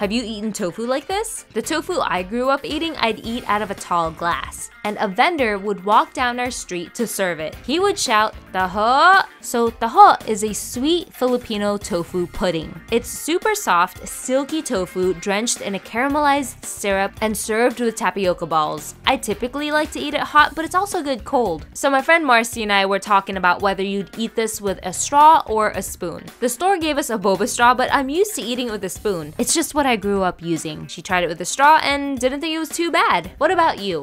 Have you eaten tofu like this? The tofu I grew up eating, I'd eat out of a tall glass. And a vendor would walk down our street to serve it. He would shout, taho! So taho is a sweet Filipino tofu pudding. It's super soft, silky tofu drenched in a caramelized syrup and served with tapioca balls. I typically like to eat it hot, but it's also good cold. So my friend Marcy and I were talking about whether you'd eat this with a straw or a spoon. The store gave us a boba straw, but I'm used to eating it with a spoon. It's just what I grew up using. She tried it with a straw and didn't think it was too bad. What about you?